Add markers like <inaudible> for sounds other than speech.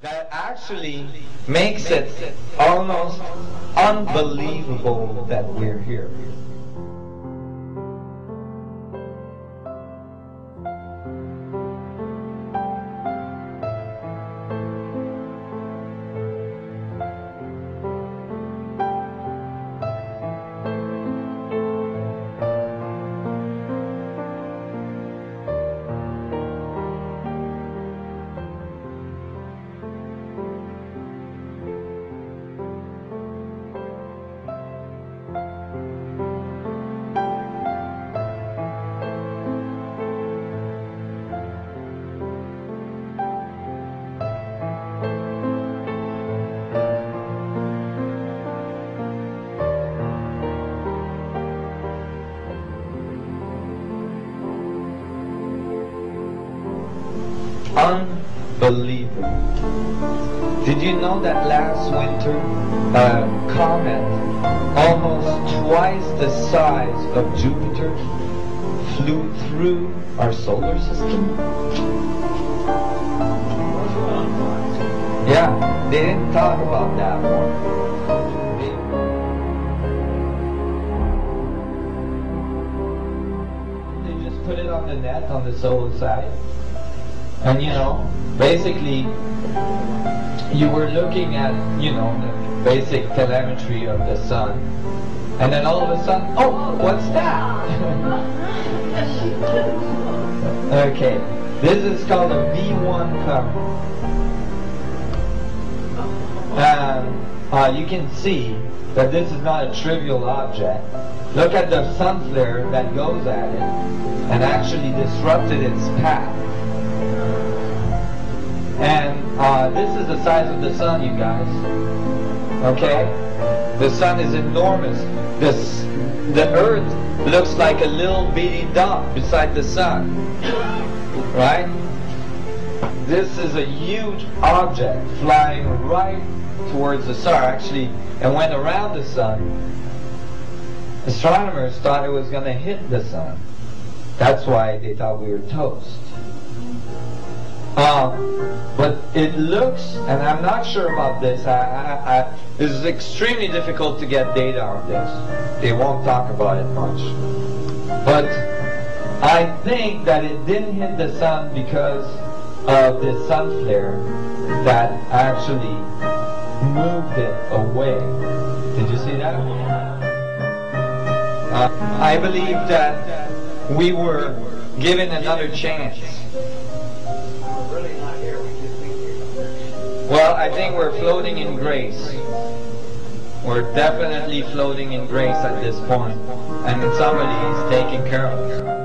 that actually makes it almost unbelievable that we're here. Unbelievable. Did you know that last winter a comet almost twice the size of Jupiter flew through our solar system? Yeah, they didn't talk about that one. They just put it on the net on the solar side. And you know, basically, you were looking at, you know, the basic telemetry of the sun. And then all of a sudden, oh, what's that? <laughs> okay, this is called a V1 comet. And uh, you can see that this is not a trivial object. Look at the sun flare that goes at it and actually disrupted its path. And uh, this is the size of the sun, you guys. Okay? The sun is enormous. This, the earth looks like a little bitty dot beside the sun. Right? This is a huge object flying right towards the sun, actually, and went around the sun. Astronomers thought it was going to hit the sun. That's why they thought we were toast. Um, but it looks, and I'm not sure about this, I, I, I, this is extremely difficult to get data on this. They won't talk about it much. But I think that it didn't hit the sun because of the sun flare that actually moved it away. Did you see that? Uh, I believe that we were given another chance. Well, I think we're floating in grace. We're definitely floating in grace at this point, and somebody is taking care of us.